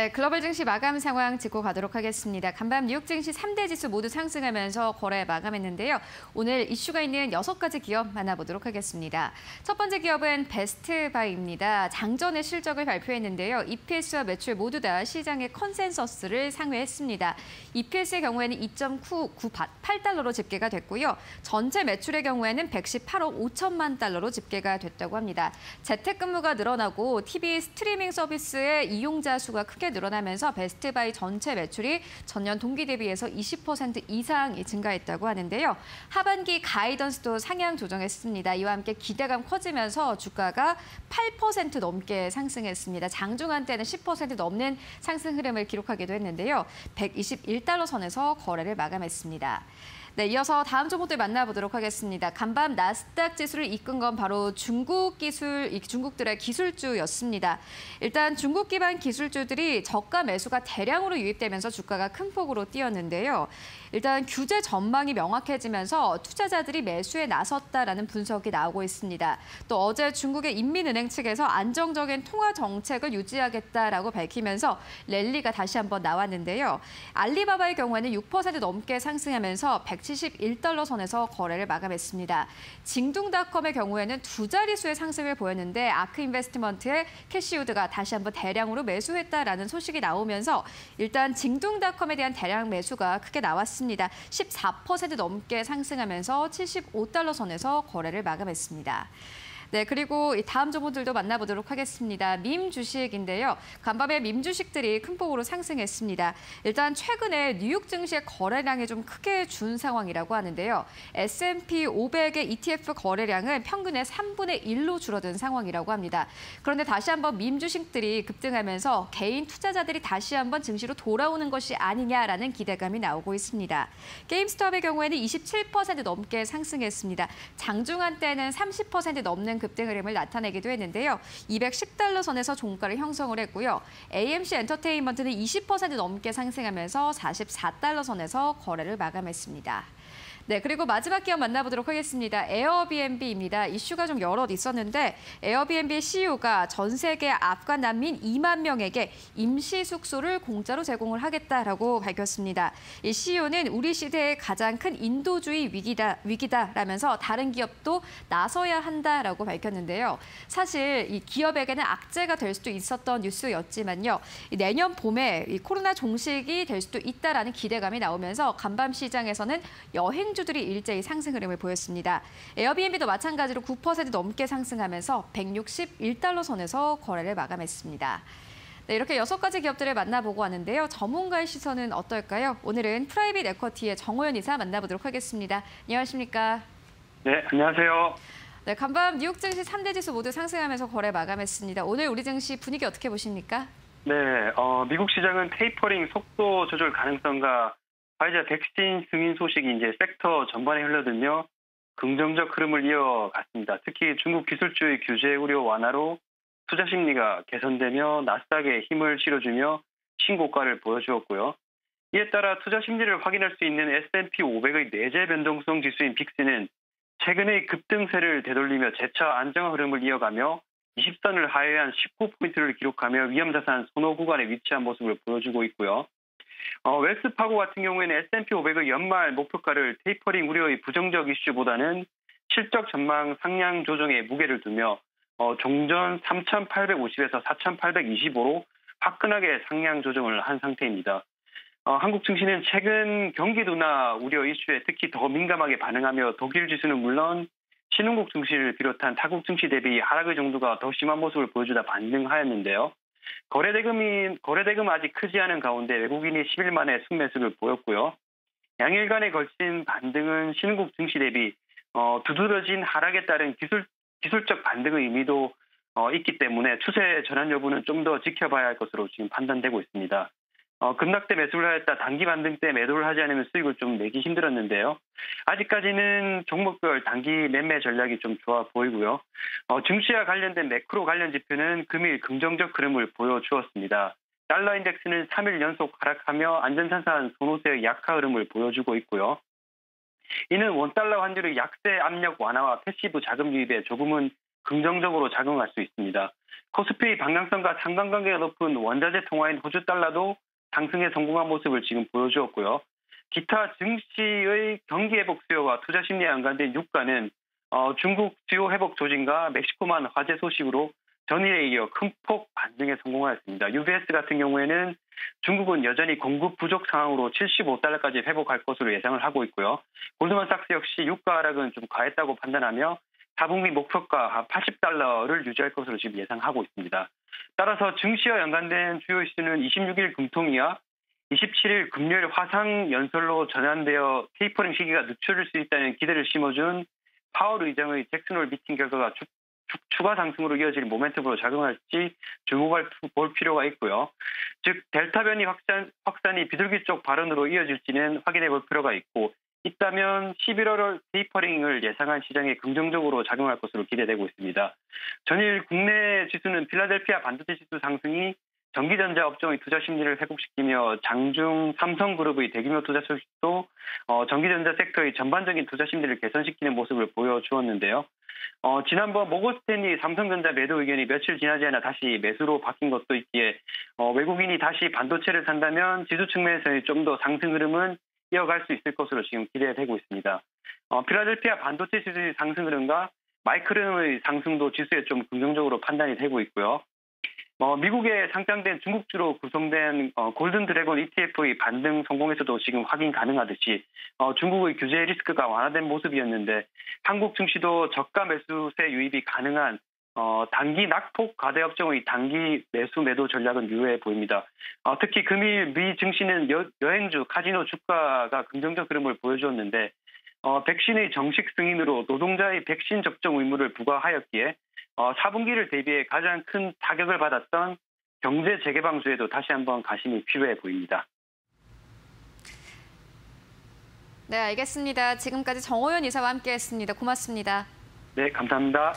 네, 글로벌 증시 마감 상황 짚고 가도록 하겠습니다. 간밤 뉴욕 증시 3대 지수 모두 상승하면서 거래 마감했는데요. 오늘 이슈가 있는 여섯 가지 기업 만나보도록 하겠습니다. 첫 번째 기업은 베스트바이입니다. 장전의 실적을 발표했는데요. EPS와 매출 모두 다 시장의 컨센서스를 상회했습니다. EPS의 경우에는 2.98달러로 집계가 됐고요. 전체 매출의 경우에는 118억 5천만 달러로 집계가 됐다고 합니다. 재택근무가 늘어나고 TV 스트리밍 서비스의 이용자 수가 크게 늘어나면서 베스트바이 전체 매출이 전년 동기 대비해서 20% 이상 증가했다고 하는데요. 하반기 가이던스도 상향 조정했습니다. 이와 함께 기대감 커지면서 주가가 8% 넘게 상승했습니다. 장중한 때는 10% 넘는 상승 흐름을 기록하기도 했는데요. 121달러 선에서 거래를 마감했습니다. 네, 이어서 다음 종목들 만나보도록 하겠습니다. 간밤 나스닥 지수를 이끈 건 바로 중국 기술, 중국들의 기술주였습니다. 일단 중국 기반 기술주들이 저가 매수가 대량으로 유입되면서 주가가 큰 폭으로 뛰었는데요. 일단 규제 전망이 명확해지면서 투자자들이 매수에 나섰다라는 분석이 나오고 있습니다. 또 어제 중국의 인민은행 측에서 안정적인 통화 정책을 유지하겠다라고 밝히면서 랠리가 다시 한번 나왔는데요. 알리바바의 경우에는 6% 넘게 상승하면서 171달러 선에서 거래를 마감했습니다. 징둥닷컴의 경우에는 두 자릿수의 상승을 보였는데 아크 인베스트먼트의 캐시우드가 다시 한번 대량으로 매수했다라는 소식이 나오면서 일단 징둥닷컴에 대한 대량 매수가 크게 나왔습니다. 14% 넘게 상승하면서 75달러 선에서 거래를 마감했습니다. 네, 그리고 다음 종목들도 만나보도록 하겠습니다. 밈 주식인데요. 간밤에 밈 주식들이 큰 폭으로 상승했습니다. 일단 최근에 뉴욕 증시의 거래량이 좀 크게 준 상황이라고 하는데요. S&P 500의 ETF 거래량은 평균의 3분의 1로 줄어든 상황이라고 합니다. 그런데 다시 한번 밈 주식들이 급등하면서 개인 투자자들이 다시 한번 증시로 돌아오는 것이 아니냐라는 기대감이 나오고 있습니다. 게임스톱의 경우에는 27% 넘게 상승했습니다. 장중한 때는 30% 넘는 급등 흐름을 나타내기도 했는데요. 210달러 선에서 종가를 형성을 했고요. AMC 엔터테인먼트는 20% 넘게 상승하면서 44달러 선에서 거래를 마감했습니다. 네, 그리고 마지막 기업 만나보도록 하겠습니다. 에어비앤비입니다. 이슈가 좀 여럿 있었는데 에어비앤비 CEO가 전 세계 아프간 난민 2만 명에게 임시 숙소를 공짜로 제공을 하겠다라고 밝혔습니다. 이 CEO는 우리 시대의 가장 큰 인도주의 위기다, 위기다라면서 다른 기업도 나서야 한다라고 밝혔는데요. 사실 이 기업에게는 악재가 될 수도 있었던 뉴스였지만요. 내년 봄에 이 코로나 종식이 될 수도 있다라는 기대감이 나오면서 간밤 시장에서는 여행 주들이 일제히 상승 흐름을 보였습니다. 에어비앤비도 마찬가지로 9% 넘게 상승하면서 161달러 선에서 거래를 마감했습니다. 네, 이렇게 여섯 가지 기업들을 만나보고 왔는데요. 전문가의 시선은 어떨까요? 오늘은 Private Equity의 정호연 이사 만나보도록 하겠습니다. 안녕하십니까? 네, 안녕하세요. 네, 간밤 뉴욕 증시 3대 지수 모두 상승하면서 거래 마감했습니다. 오늘 우리 증시 분위기 어떻게 보십니까? 네, 어, 미국 시장은 테이퍼링 속도 조절 가능성과 화이자 백신 승인 소식이 이제 섹터 전반에 흘러들며 긍정적 흐름을 이어갔습니다. 특히 중국 기술주의 규제 우려 완화로 투자 심리가 개선되며 나스닥에 힘을 실어주며 신고가를 보여주었고요. 이에 따라 투자 심리를 확인할 수 있는 S&P 500의 내재 변동성 지수인 빅스는 최근의 급등세를 되돌리며 재차 안정화 흐름을 이어가며 20선을 하회한 19포인트를 기록하며 위험자산 선호 구간에 위치한 모습을 보여주고 있고요. 어, 웰스파고 같은 경우에는 S&P 500의 연말 목표가를 테이퍼링 우려의 부정적 이슈보다는 실적 전망 상향 조정에 무게를 두며 어, 종전 3,850에서 4,825로 화끈하게 상향 조정을 한 상태입니다. 어, 한국 증시는 최근 경기 둔화 우려 이슈에 특히 더 민감하게 반응하며 독일 지수는 물론 신흥국 증시를 비롯한 타국 증시 대비 하락의 정도가 더 심한 모습을 보여주다 반등하였는데요. 거래 대금이 거래 대금 아직 크지 않은 가운데 외국인이 10일 만에 순매수를 보였고요. 양일간에 걸친 반등은 신흥국 증시 대비 어, 두드러진 하락에 따른 기술 기술적 반등의 의미도 어, 있기 때문에 추세 전환 여부는 좀 더 지켜봐야 할 것으로 지금 판단되고 있습니다. 어, 급락 때 매수를 하였다 단기 반등 때 매도를 하지 않으면 수익을 좀 내기 힘들었는데요. 아직까지는 종목별 단기 매매 전략이 좀 좋아 보이고요. 어, 증시와 관련된 매크로 관련 지표는 금일 긍정적 흐름을 보여주었습니다. 달러 인덱스는 3일 연속 하락하며 안전자산 선호세의 약화 흐름을 보여주고 있고요. 이는 원달러 환율의 약세 압력 완화와 passive 자금 유입에 조금은 긍정적으로 작용할 수 있습니다. 코스피 방향성과 상관관계가 높은 원자재 통화인 호주 달러도 상승에 성공한 모습을 지금 보여주었고요. 기타 증시의 경기 회복 수요와 투자 심리에 연관된 유가는 어, 중국 수요 회복 조짐과 멕시코만 화재 소식으로 전일에 이어 큰 폭 반등에 성공하였습니다. UBS 같은 경우에는 중국은 여전히 공급 부족 상황으로 75달러까지 회복할 것으로 예상을 하고 있고요. 골드만삭스 역시 유가 하락은 좀 과했다고 판단하며 4분기 목표가 한 80달러를 유지할 것으로 지금 예상하고 있습니다. 따라서 증시와 연관된 주요 이슈는 26일 금통위와 27일 금요일 화상 연설로 전환되어 테이퍼링 시기가 늦춰질 수 있다는 기대를 심어준 파월 의장의 잭슨홀 미팅 결과가 추, 추가 상승으로 이어질 모멘텀으로 작용할지 주목할 볼 필요가 있고요. 즉 델타 변이 확산, 확산이 비둘기 쪽 발언으로 이어질지는 확인해 볼 필요가 있고 있다면 11월 테이퍼링을 예상한 시장에 긍정적으로 작용할 것으로 기대되고 있습니다. 전일 국내 지수는 필라델피아 반도체 지수 상승이 전기전자 업종의 투자 심리를 회복시키며 장중 삼성그룹의 대규모 투자 소식도 어, 전기전자 섹터의 전반적인 투자 심리를 개선시키는 모습을 보여주었는데요. 어, 지난번 모고스탠리 삼성전자 매도 의견이 며칠 지나지 않아 다시 매수로 바뀐 것도 있기에 어, 외국인이 다시 반도체를 산다면 지수 측면에서의 좀 더 상승 흐름은 이어갈 수 있을 것으로 지금 기대되고 있습니다. 어, 필라델피아 반도체 지수의 상승 흐름과 마이크론의 상승도 지수에 좀 긍정적으로 판단이 되고 있고요. 어, 미국에 상장된 중국주로 구성된 어, 골든 드래곤 ETF의 반등 성공에서도 지금 확인 가능하듯이 어, 중국의 규제 리스크가 완화된 모습이었는데 한국 증시도 저가 매수세 유입이 가능한 어, 단기 낙폭 과대 업종의 단기 매수 매도 전략은 유효해 보입니다. 어, 특히 금일 미 증시는 여, 여행주 카지노 주가가 긍정적 흐름을 보여주었는데 어, 백신의 정식 승인으로 노동자의 백신 접종 의무를 부과하였기에 어, 4분기를 대비해 가장 큰 타격을 받았던 경제 재개방주에도 다시 한번 가심이 필요해 보입니다. 네, 알겠습니다. 지금까지 정호연 이사와 함께했습니다. 고맙습니다. 네, 감사합니다.